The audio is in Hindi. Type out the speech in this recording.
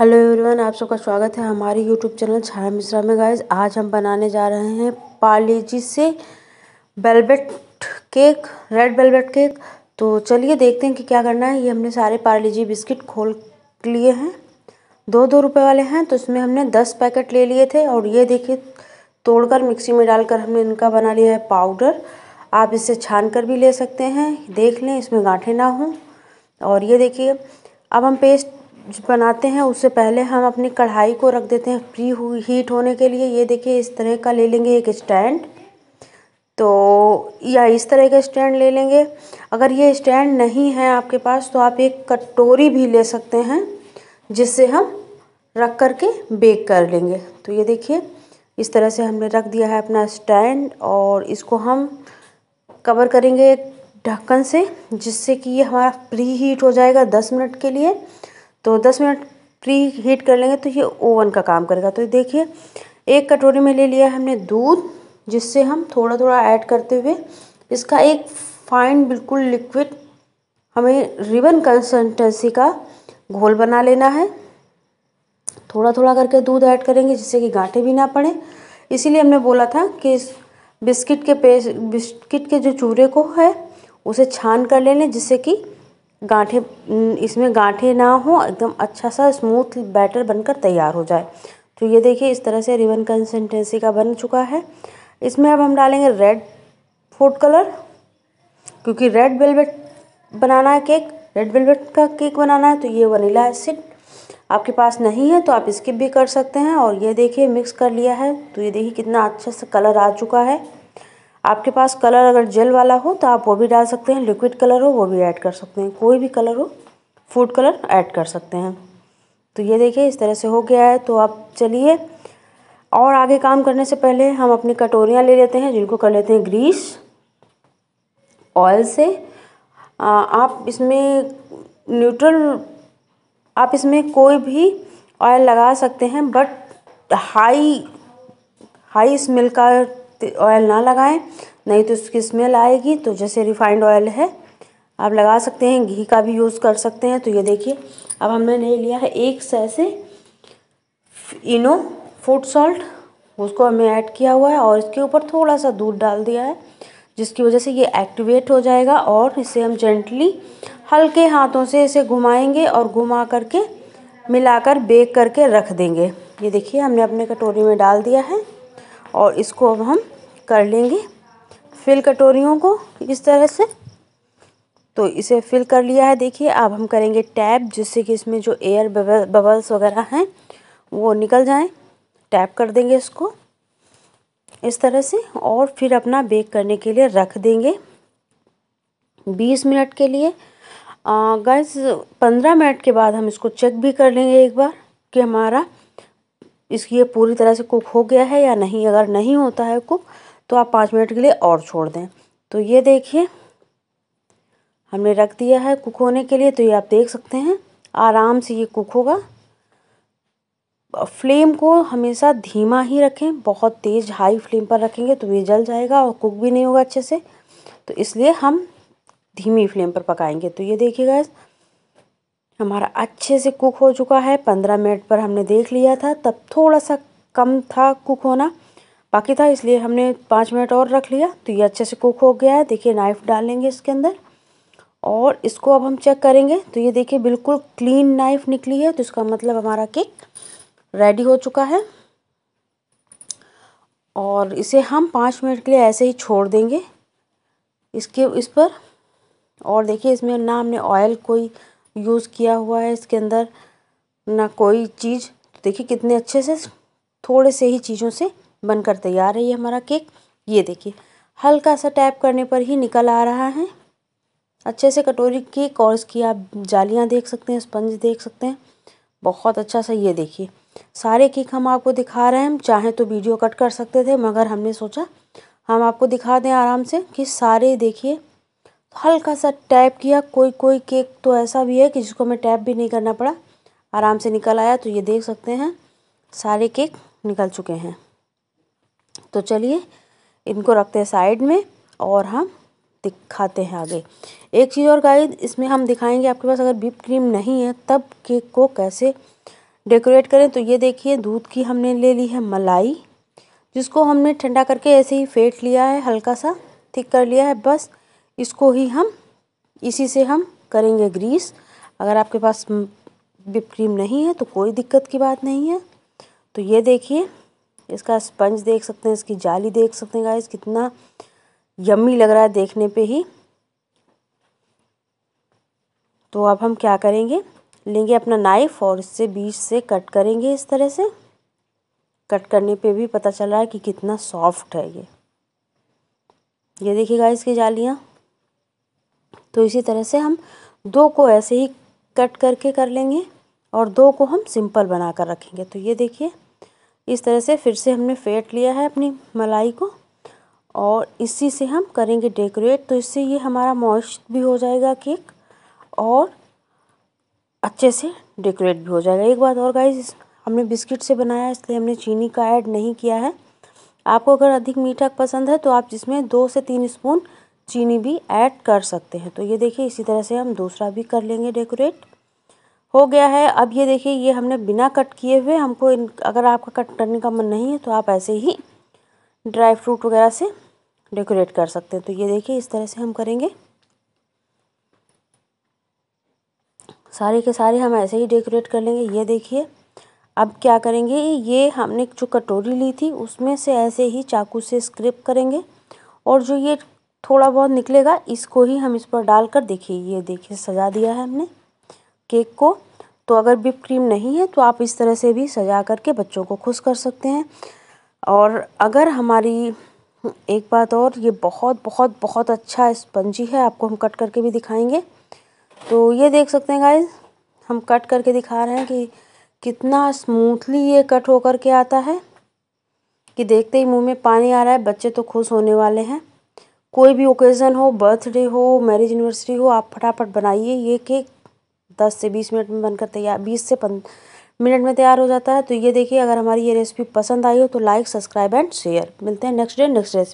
हेलो एवरीवन, आप सबका स्वागत है हमारे यूट्यूब चैनल छाया मिश्रा में। गाइस, आज हम बनाने जा रहे हैं पार्लेजी से velvet cake red velvet cake तो चलिए देखते हैं कि क्या करना है। ये हमने सारे पार्लेजी बिस्किट खोल लिए हैं। दो दो रुपए वाले हैं तो इसमें हमने दस पैकेट ले लिए थे। और ये देखिए, तोड़कर मिक्सी में डालकर हमने इनका बना लिया है पाउडर आप इसे छान कर भी ले सकते हैं। देख लें, इसमें गांठें ना हों। और ये देखिए, अब हम पेस्ट बनाते हैं, उससे पहले हम अपनी कढ़ाई को रख देते हैं हुई हीट होने के लिए। ये देखिए, इस तरह का ले लेंगे एक स्टैंड। तो या इस तरह का स्टैंड ले लेंगे। अगर ये स्टैंड नहीं है आपके पास तो आप एक कटोरी भी ले सकते हैं, जिससे हम रख कर के बेक कर लेंगे। तो ये देखिए, इस तरह से हमने रख दिया है अपना स्टैंड, और इसको हम कवर करेंगे ढक्कन से, जिससे कि ये हमारा प्री हीट हो जाएगा दस मिनट के लिए। तो दस मिनट प्री हीट कर लेंगे तो ये ओवन का काम करेगा। तो देखिए, एक कटोरी में ले लिया हमने दूध, जिससे हम थोड़ा थोड़ा ऐड करते हुए इसका एक फाइन बिल्कुल लिक्विड हमें रिबन कंसिस्टेंसी का घोल बना लेना है। थोड़ा थोड़ा करके दूध ऐड करेंगे जिससे कि गांठे भी ना पड़े। इसीलिए हमने बोला था कि बिस्किट के पेस्ट, बिस्किट के जो चूरे को है, उसे छान कर ले लें जिससे कि गांठे, इसमें गांठे ना हो, एकदम अच्छा सा स्मूथ बैटर बनकर तैयार हो जाए। तो ये देखिए, इस तरह से रिबन कंसिस्टेंसी का बन चुका है। इसमें अब हम डालेंगे रेड फ़ूड कलर क्योंकि रेड वेलवेट बनाना है केक रेड वेलवेट का केक बनाना है तो ये वनीला एसिड आपके पास नहीं है तो आप स्किप भी कर सकते हैं। और ये देखिए मिक्स कर लिया है तो ये देखिए कितना अच्छा सा कलर आ चुका है। आपके पास कलर अगर जेल वाला हो तो आप वो भी डाल सकते हैं। लिक्विड कलर हो वो भी ऐड कर सकते हैं। कोई भी कलर हो फ़ूड कलर ऐड कर सकते हैं। तो ये देखिए इस तरह से हो गया है। तो आप चलिए और आगे काम करने से पहले हम अपनी कटोरियाँ ले लेते हैं जिनको कर लेते हैं ग्रीस ऑयल से। आ, आप इसमें न्यूट्रल आप इसमें कोई भी ऑयल लगा सकते हैं बट हाई हाई स्मेल का ऑयल ना लगाएँ, नहीं तो उसकी स्मेल आएगी तो जैसे रिफाइंड ऑयल है, आप लगा सकते हैं, घी का भी यूज़ कर सकते हैं तो ये देखिए, अब हमने ले लिया है एक सै से इनो फ़ूड सॉल्ट उसको हमें ऐड किया हुआ है और इसके ऊपर थोड़ा सा दूध डाल दिया है, जिसकी वजह से ये एक्टिवेट हो जाएगा और इसे हम जेंटली हल्के हाथों से इसे घुमाएँगे और घुमा करके मिलाकर बेक करके रख देंगे। ये देखिए, हमने अपने कटोरी में डाल दिया है। और इसको अब हम कर लेंगे फिल कटोरियों को इस तरह से। तो इसे फिल कर लिया है, देखिए, अब हम करेंगे टैप, जिससे कि इसमें जो एयर बबल, बबल्स वगैरह हैं, वो निकल जाएँ। टैप कर देंगे इसको इस तरह से और फिर अपना बेक करने के लिए रख देंगे। बीस मिनट के लिए। गैस पंद्रह मिनट के बाद हम इसको चेक भी कर लेंगे एक बार कि हमारा इसकी ये पूरी तरह से कुक हो गया है या नहीं? अगर नहीं होता है कुक तो आप पाँच मिनट के लिए और छोड़ दें। तो ये देखिए, हमने रख दिया है कुक होने के लिए। तो ये आप देख सकते हैं, आराम से ये कुक होगा। फ्लेम को हमेशा धीमा ही रखें, बहुत तेज़ हाई फ्लेम पर रखेंगे तो ये जल जाएगा और कुक भी नहीं होगा अच्छे से। तो इसलिए हम धीमी फ्लेम पर पकाएँगे। तो ये देखिएगा हमारा अच्छे से कुक हो चुका है। पंद्रह मिनट पर हमने देख लिया था। तब थोड़ा सा कम था कुक होना। बाकी था, इसलिए हमने पाँच मिनट और रख लिया। तो ये अच्छे से कुक हो गया है। देखिए नाइफ़ डालेंगे इसके अंदर। और इसको अब हम चेक करेंगे। तो ये देखिए, बिल्कुल क्लीन नाइफ़ निकली है। तो इसका मतलब हमारा केक रेडी हो चुका है। और इसे हम पाँच मिनट के लिए ऐसे ही छोड़ देंगे। इसके, इस पर। और देखिए, इसमें ना हमने ऑयल कोई यूज़ किया हुआ है इसके अंदर, ना कोई चीज़। तो देखिए कितने अच्छे से, थोड़े से ही चीज़ों से बनकर तैयार है ये हमारा केक। ये देखिए, हल्का सा टैप करने पर ही निकल आ रहा है। अच्छे से कटोरी केक और इसकी आप जालियाँ देख सकते हैं, स्पंज देख सकते हैं। बहुत अच्छा सा ये देखिए, सारे केक हम आपको दिखा रहे हैं। चाहें तो वीडियो कट कर सकते थे, मगर हमने सोचा, हम आपको दिखा दें आराम से कि सारे देखिए हल्का सा टैप किया कोई कोई केक तो ऐसा भी है कि जिसको हमें टैप भी नहीं करना पड़ा। आराम से निकल आया तो ये देख सकते हैं, सारे केक निकल चुके हैं। तो चलिए, इनको रखते हैं साइड में और हम दिखाते हैं आगे। एक चीज़ और गाइड इसमें हम दिखाएँगे आपके पास, अगर बीप क्रीम नहीं है, तब केक को कैसे डेकोरेट करें? तो ये देखिए, दूध की हमने ले ली है मलाई, जिसको हमने ठंडा करके ऐसे ही फेंट लिया है हल्का सा थिक कर लिया है, बस। इसको ही हम, इसी से हम करेंगे ग्रीस। अगर आपके पास विप क्रीम नहीं है तो कोई दिक्कत की बात नहीं है। तो ये देखिए, इसका स्पंज देख सकते हैं, इसकी जाली देख सकते हैं गाइस कितना यम्मी लग रहा है देखने पे ही। तो अब हम क्या करेंगे? लेंगे अपना नाइफ और इससे बीच से कट करेंगे इस तरह से। कट करने पे भी पता चल रहा है कि कितना सॉफ्ट है ये। ये देखिएगा इसकी जालियाँ। तो इसी तरह से हम दो को ऐसे ही कट करके कर लेंगे और दो को हम सिंपल बना कर रखेंगे। तो ये देखिए, इस तरह से फिर से हमने फेंट लिया है अपनी मलाई को और इसी से हम करेंगे डेकोरेट। तो इससे ये हमारा मॉइस्ट भी हो जाएगा केक और अच्छे से डेकोरेट भी हो जाएगा। एक बात और गाइज़ हमने बिस्किट से बनाया, इसलिए हमने चीनी का ऐड नहीं किया है। आपको अगर अधिक मीठा पसंद है तो आप जिसमें दो से तीन स्पून चीनी भी ऐड कर सकते हैं। तो ये देखिए, इसी तरह से हम दूसरा भी कर लेंगे डेकोरेट हो गया है। अब ये देखिए, ये हमने बिना कट किए हुए हमको इन, अगर आपका कट करने का मन नहीं है तो आप ऐसे ही ड्राई फ्रूट वगैरह से डेकोरेट कर सकते हैं। तो ये देखिए, इस तरह से हम करेंगे। सारे के सारे हम ऐसे ही डेकोरेट कर लेंगे। ये देखिए, अब क्या करेंगे? ये हमने जो कटोरी ली थी, उसमें से ऐसे ही चाकू से स्क्रिप करेंगे। और जो ये थोड़ा बहुत निकलेगा, इसको ही हम इस पर डालकर देखिए, ये देखिए, सजा दिया है हमने केक को। तो अगर विप क्रीम नहीं है तो आप इस तरह से भी सजा करके बच्चों को खुश कर सकते हैं। और अगर हमारी, एक बात और, ये बहुत बहुत बहुत अच्छा स्पंजी है, आपको हम कट करके भी दिखाएँगे। तो ये देख सकते हैं गाइज़ हम कट करके दिखा रहे हैं कि कितना स्मूथली ये कट होकर के आता है। कि देखते ही मुँह में पानी आ रहा है, बच्चे तो खुश होने वाले हैं। कोई भी ओकेज़न हो बर्थडे हो मैरिज एनिवर्सरी हो, आप फटाफट बनाइए ये केक दस से बीस मिनट में बनकर तैयार, बीस से मिनट में तैयार हो जाता है। तो ये देखिए, अगर हमारी ये रेसिपी पसंद आई हो तो लाइक सब्सक्राइब एंड शेयर मिलते हैं नेक्स्ट डे नेक्स्ट रेसिपी